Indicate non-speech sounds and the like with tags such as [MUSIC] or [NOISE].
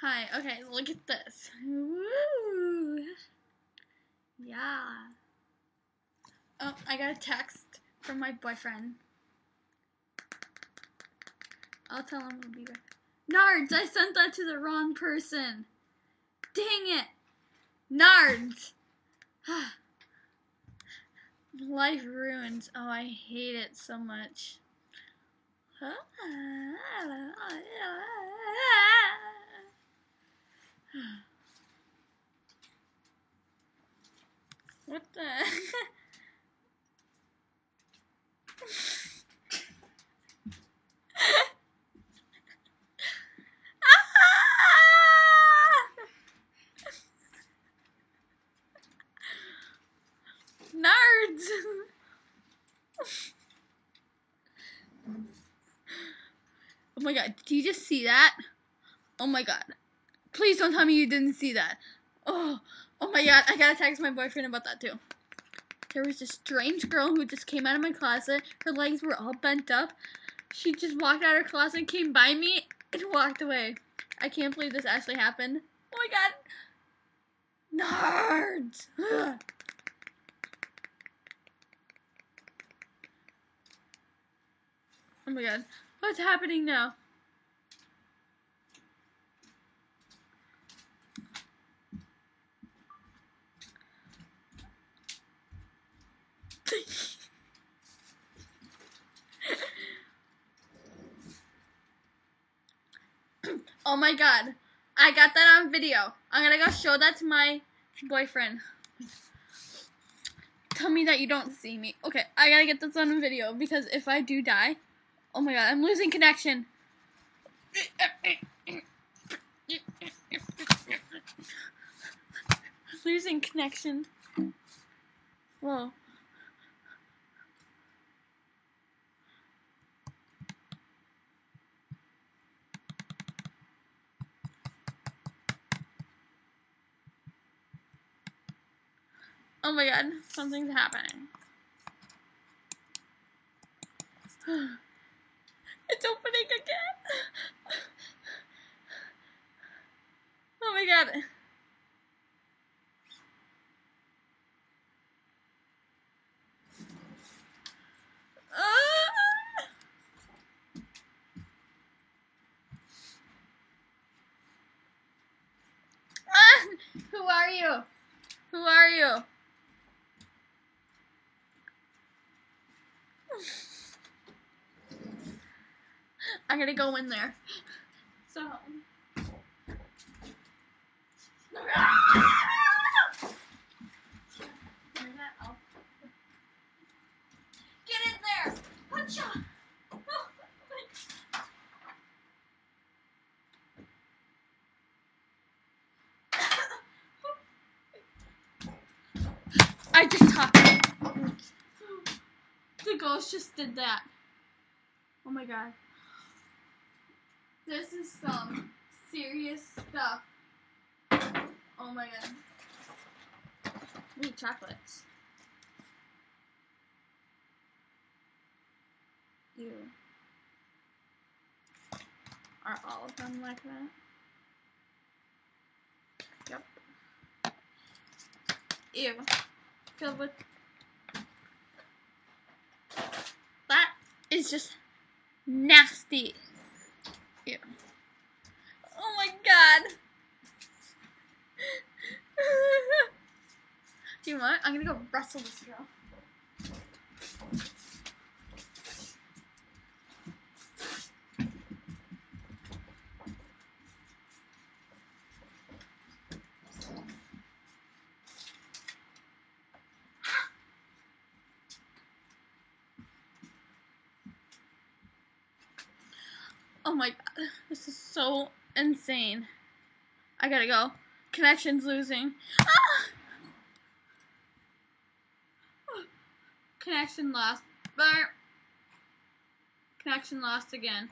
Hi. Okay, look at this. Woo. Yeah. Oh, I got a text from my boyfriend. I'll tell him we'll be back. Nards, I sent that to the wrong person. Dang it. Nards. [SIGHS] Life ruins. Oh, I hate it so much. What the? [LAUGHS] Oh my god, did you just see that? Oh my god. Please don't tell me you didn't see that. Oh, oh my god, I gotta text my boyfriend about that too. There was this strange girl who just came out of my closet. Her legs were all bent up. She just walked out of her closet, came by me, and walked away. I can't believe this actually happened. Oh my god. Nerds! Ugh. [SIGHS] Oh my god. What's happening now? Oh my god. I got that on video. I'm gonna go show that to my boyfriend. Tell me that you don't see me. Okay, I gotta get this on video because if I do die, oh my god, I'm losing connection. losing connection. Whoa. Oh my god, something's happening. [GASPS] It's opening again. [SIGHS] Oh my god. Ah! Ah! Who are you? Who are you? I'm gonna go in there. So. Get in there! Puncha! I just talked. Ghost just did that. Oh my god. This is some serious stuff. Oh my god. Need chocolates. Ew. Are all of them like that? Yep. Ew. Filled with. That is just nasty. Ew. Oh my god. [LAUGHS] Do you want? I'm gonna go wrestle this girl. Oh my god, [SIGHS] this is so insane. I gotta go. Connection's losing. Ah! [SIGHS] Connection lost. Connection lost again.